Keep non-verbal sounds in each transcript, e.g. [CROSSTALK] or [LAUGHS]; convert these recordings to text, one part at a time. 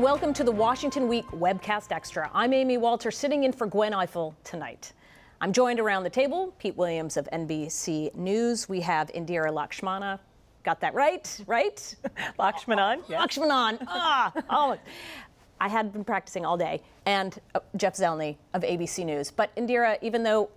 And welcome to the Washington Week Webcast Extra. I'm Amy Walter, sitting in for Gwen Ifill tonight. I'm joined around the table, Pete Williams of NBC News. We have Indira Lakshmana. Got that right, right? [LAUGHS] Lakshmanan. Yeah. Lakshmanan. ah, oh. I had been practicing all day. And uh, Jeff Zeleny of ABC News. But Indira, even though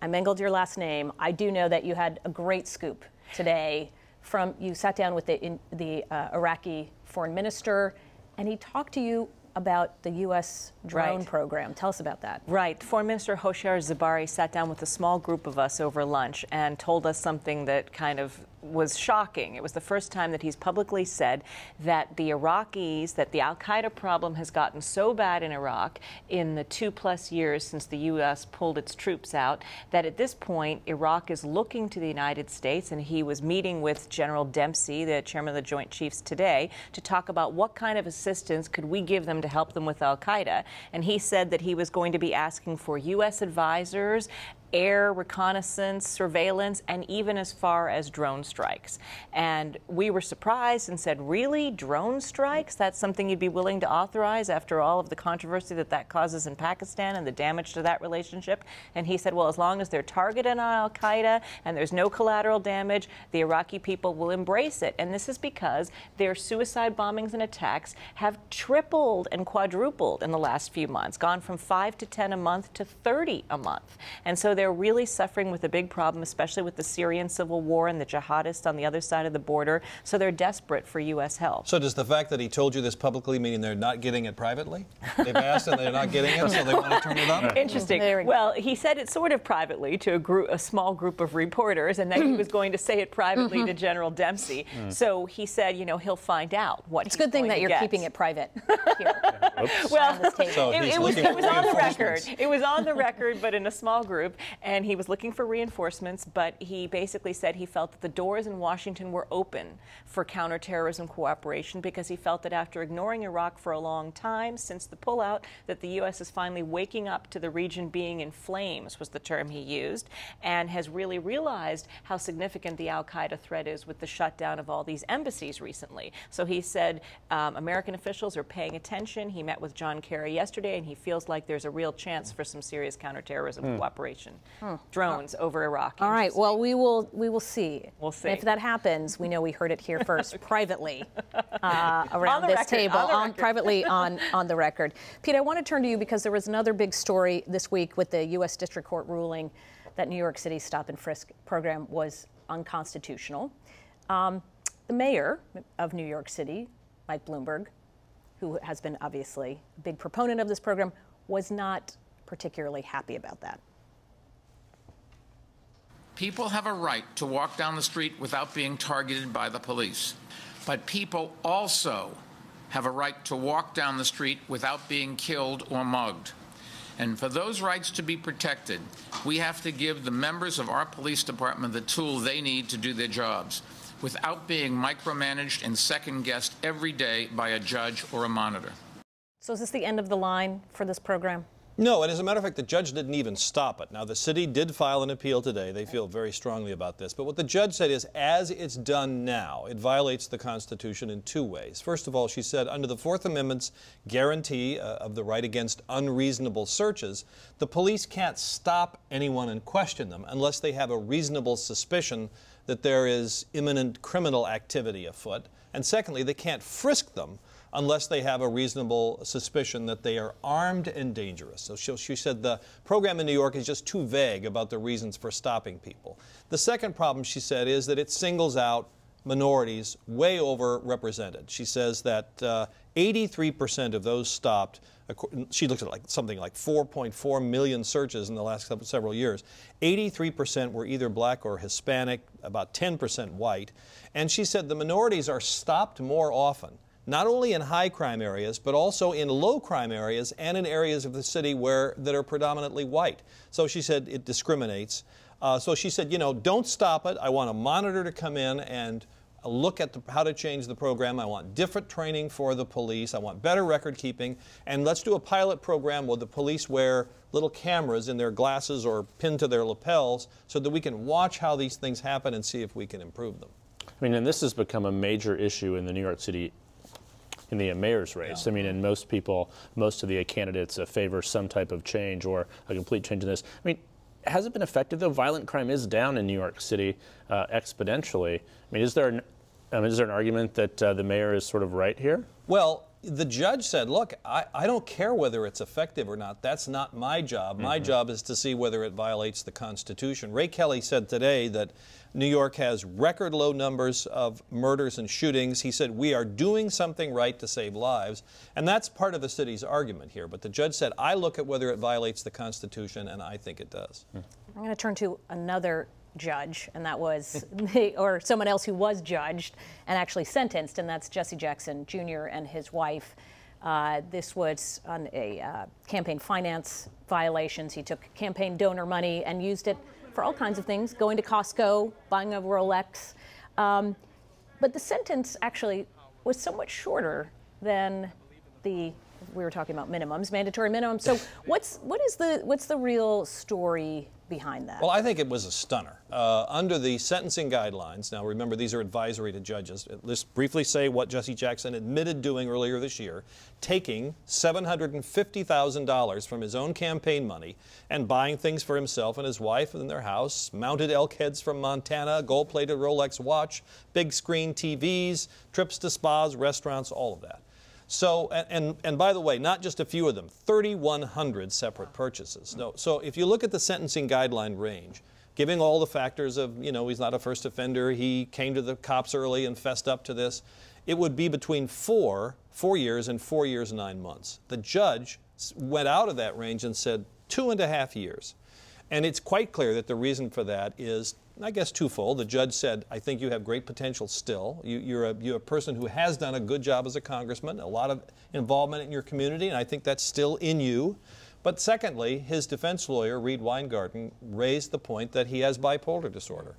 I mangled your last name, I do know that you had a great scoop today from you sat down with the, in, the uh, Iraqi foreign minister and he talked to you about the U.S. drone Right. program. Tell us about that. Right. Foreign Minister Hoshyar Zebari sat down with a small group of us over lunch and told us something that kind of was shocking. It was the first time that he's publicly said that the Iraqis, that the Al Qaeda problem has gotten so bad in Iraq in the two plus years since the U.S. pulled its troops out, that at this point, Iraq is looking to the United States, and he was meeting with General Dempsey, the chairman of the Joint Chiefs, today to talk about what kind of assistance could we give them to help them with Al Qaeda. And he said that he was going to be asking for U.S. advisors air reconnaissance, surveillance, and even as far as drone strikes. And we were surprised and said, Really? Drone strikes? That's something you'd be willing to authorize after all of the controversy that that causes in Pakistan and the damage to that relationship? And he said, Well, as long as they're targeted on Al Qaeda and there's no collateral damage, the Iraqi people will embrace it. And this is because their suicide bombings and attacks have tripled and quadrupled in the last few months, gone from five to 10 a month to 30 a month. And so they're really suffering with a big problem, especially with the Syrian civil war and the jihadists on the other side of the border. So they're desperate for U.S. help. So does the fact that he told you this publicly mean they're not getting it privately? They've asked and they're not getting it, so they want to turn it up? Interesting. We. Well, he said it sort of privately to a group, a small group of reporters, and then he was going to say it privately to mm-hmm. General Dempsey. Mm. So he said, you know, he'll find out what. It's a good thing that you're keeping it private [LAUGHS] here. Well, around this table. So it, it was, it was on the record. It was on the record, but in a small group, and he was looking for reinforcements. But he basically said he felt that the doors in Washington were open for counterterrorism cooperation because he felt that after ignoring Iraq for a long time since the pullout, that the U.S. is finally waking up to the region being in flames was the term he used, and has really realized how significant the Al Qaeda threat is with the shutdown of all these embassies recently. So he said um, American officials are paying attention. He met with John Kerry yesterday, and he feels like there's a real chance for some serious counterterrorism cooperation. Drones over Iraq. All right. Well, we will we will see. We'll see. If that happens, we know we heard it here [LAUGHS] first, privately, [LAUGHS] uh, around this record, table, on record. privately [LAUGHS] on on the record. Pete, I want to turn to you because there was another big story this week with the U.S. District Court ruling that New York City's stop and frisk program was unconstitutional. Um, the mayor of New York City, Mike Bloomberg, who has been obviously a big proponent of this program, was not particularly happy about that. People have a right to walk down the street without being targeted by the police. But people also have a right to walk down the street without being killed or mugged. And for those rights to be protected, we have to give the members of our police department the tool they need to do their jobs without being micromanaged and second guessed every day by a judge or a monitor. So is this the end of the line for this program? No, and as a matter of fact, the judge didn't even stop it. Now, the city did file an appeal today. They feel very strongly about this. But what the judge said is, as it's done now, it violates the Constitution in two ways. First of all, she said, under the Fourth Amendment's guarantee uh, of the right against unreasonable searches, the police can't stop anyone and question them unless they have a reasonable suspicion that there is imminent criminal activity afoot. And secondly, they can't frisk them unless they have a reasonable suspicion that they are armed and dangerous. So she, she said the program in New York is just too vague about the reasons for stopping people. The second problem, she said, is that it singles out minorities way overrepresented. She says that uh, 83% of those stopped, she looked at like something like 4.4 million searches in the last several years. 83% were either black or Hispanic, about 10% white. And she said the minorities are stopped more often not only in high crime areas, but also in low crime areas and in areas of the city where that are predominantly white. So she said it discriminates. Uh, so she said, you know, don't stop it. I want a monitor to come in and look at the, how to change the program. I want different training for the police. I want better record keeping. And let's do a pilot program where the police wear little cameras in their glasses or pinned to their lapels so that we can watch how these things happen and see if we can improve them. I mean, and this has become a major issue in the New York City in the mayor's race. I mean, and most people, most of the candidates uh, favor some type of change or a complete change in this. I mean, has it been effective though? Violent crime is down in New York City uh, exponentially. I mean, is there an, um, is there an argument that uh, the mayor is sort of right here? Well, the judge said, look, I, I don't care whether it's effective or not. That's not my job. My Mm-hmm. job is to see whether it violates the Constitution. Ray Kelly said today that New York has record low numbers of murders and shootings. He said, we are doing something right to save lives. And that's part of the city's argument here. But the judge said, I look at whether it violates the Constitution, and I think it does. Hmm. I'm going to turn to another judge, and that was, [LAUGHS] or someone else who was judged and actually sentenced, and that's Jesse Jackson Jr. and his wife. Uh, this was on a uh, campaign finance violations. He took campaign donor money and used it for all kinds of things, going to Costco, buying a Rolex. Um, but the sentence actually was somewhat shorter than the we were talking about minimums, mandatory minimums. So [LAUGHS] what's what is the what's the real story behind that? Well, I think it was a stunner. Uh, under the sentencing guidelines, now remember these are advisory to judges. Let's briefly say what Jesse Jackson admitted doing earlier this year taking $750,000 from his own campaign money and buying things for himself and his wife and their house, mounted elk heads from Montana, gold plated Rolex watch, big screen TVs, trips to spas, restaurants, all of that. So, and, and, by the way, not just a few of them, 3,100 separate purchases. No, so if you look at the sentencing guideline range, giving all the factors of, you know, he's not a first offender, he came to the cops early and fessed up to this, it would be between four, four years and four years, nine months. The judge went out of that range and said two and a half years. And it's quite clear that the reason for that is, I guess, twofold. The judge said, I think you have great potential still. You, you're, a, you're a person who has done a good job as a congressman, a lot of involvement in your community, and I think that's still in you. But secondly, his defense lawyer, Reid Weingarten, raised the point that he has bipolar disorder.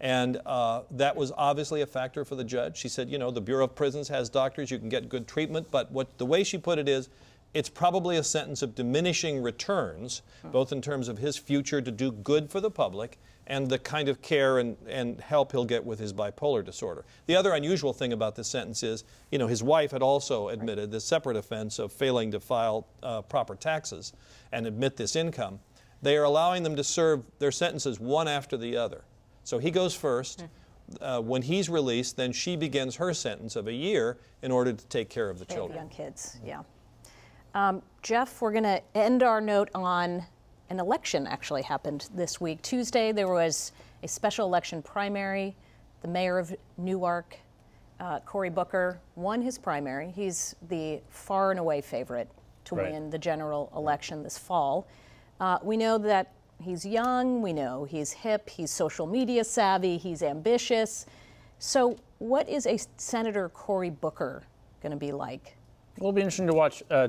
And uh, that was obviously a factor for the judge. She said, you know, the Bureau of Prisons has doctors, you can get good treatment, but what the way she put it is, it's probably a sentence of diminishing returns, both in terms of his future to do good for the public and the kind of care and, and help he'll get with his bipolar disorder. The other unusual thing about this sentence is, you know, his wife had also admitted the separate offense of failing to file uh, proper taxes and admit this income. They are allowing them to serve their sentences one after the other. So he goes first. Uh, when he's released, then she begins her sentence of a year in order to take care of the children. young kids, yeah. Um, Jeff, we're going to end our note on an election actually happened this week. Tuesday, there was a special election primary. The mayor of Newark, uh, Cory Booker, won his primary. He's the far and away favorite to Right. win the general election this fall. Uh, we know that he's young, we know he's hip, he's social media savvy, he's ambitious. So, what is a Senator Cory Booker going to be like? It'll be interesting to watch uh,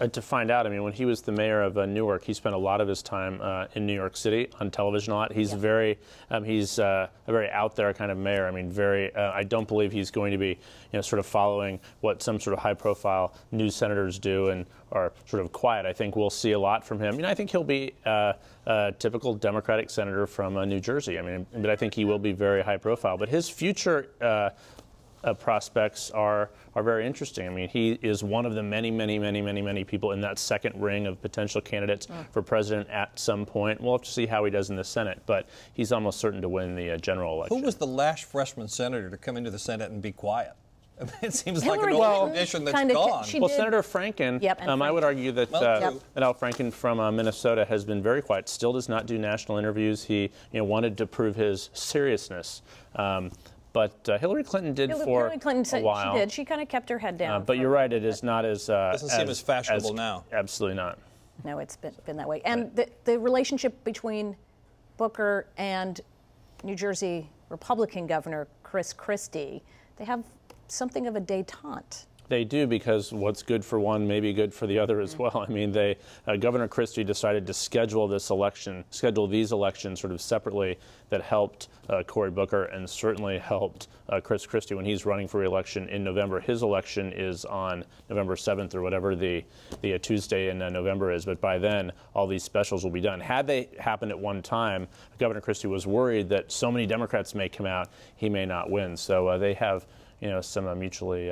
uh, to find out. I mean, when he was the mayor of uh, Newark, he spent a lot of his time uh, in New York City on television a lot. He's Yeah. very, um, he's uh, a very out there kind of mayor. I mean, very. Uh, I don't believe he's going to be, you know, sort of following what some sort of high-profile news senators do and are sort of quiet. I think we'll see a lot from him. You know, I think he'll be uh, a typical Democratic senator from uh, New Jersey. I mean, but I think he will be very high-profile. But his future. Uh, prospects are are very interesting. I mean, he is one of the many, many, many, many, many people in that second ring of potential candidates for president at some point. We'll have to see how he does in the Senate, but he's almost certain to win the uh, general election. Who was the last freshman senator to come into the Senate and be quiet? [LAUGHS] I mean, it seems like Hillary an old Clinton tradition that's kinda ca- gone. well, did- Senator Franken, Yep, and um, I would argue that, Well, uh, Yep. that Al Franken from uh, Minnesota has been very quiet. Still does not do national interviews. He you know, wanted to prove his seriousness. Um, but uh, Hillary Clinton did Hillary, for Hillary Clinton a said while. she did. She kind of kept her head down. Uh, but you're right; it is not as uh, Doesn't seem as fashionable now. Absolutely not. No, it's been, been that way. And the, the relationship between Booker and New Jersey Republican Governor Chris Christie, they have something of a detente. They do because what's good for one may be good for the other as well. [LAUGHS] I mean, they uh, Governor Christie decided to schedule this election, schedule these elections sort of separately. That helped uh, Cory Booker and certainly helped uh, Chris Christie when he's running for re-election in November. His election is on November 7th or whatever the the uh, Tuesday in uh, November is. But by then, all these specials will be done. Had they happened at one time, Governor Christie was worried that so many Democrats may come out, he may not win. So uh, they have you know some uh, mutually.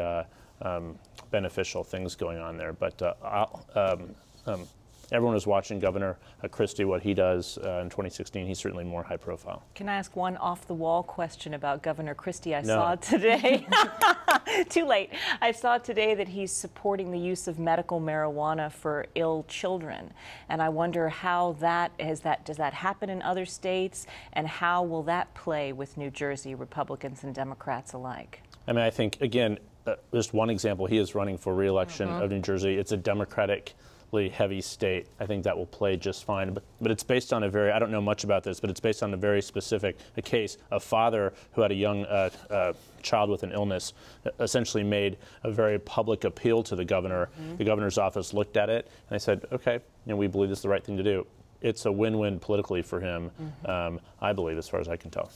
Um, beneficial things going on there. But uh, um, um, everyone is watching Governor uh, Christie, what he does uh, in 2016. He's certainly more high profile. Can I ask one off the wall question about Governor Christie? I No. saw [LAUGHS] today, [LAUGHS] too late. I saw today that he's supporting the use of medical marijuana for ill children. And I wonder how that is that does that happen in other states and how will that play with New Jersey Republicans and Democrats alike? I mean, I think, again, uh, just one example, he is running for reelection of New Jersey. It's a Democratically heavy state. I think that will play just fine. But, but it's based on a very, I don't know much about this, but it's based on a very specific a case. A father who had a young uh, uh, child with an illness essentially made a very public appeal to the governor. The governor's office looked at it and they said, okay, you know, we believe this is the right thing to do. It's a win win politically for him, um, I believe, as far as I can tell.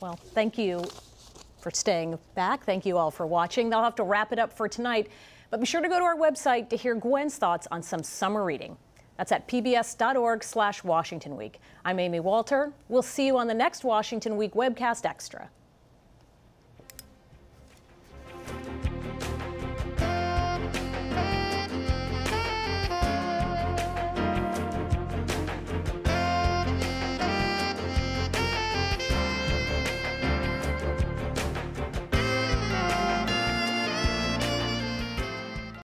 Well, thank you for staying back. Thank you all for watching. They'll have to wrap it up for tonight. But be sure to go to our website to hear Gwen's thoughts on some summer reading. That's at pbs.org slash Washington Week. I'm Amy Walter. We'll see you on the next Washington Week webcast extra.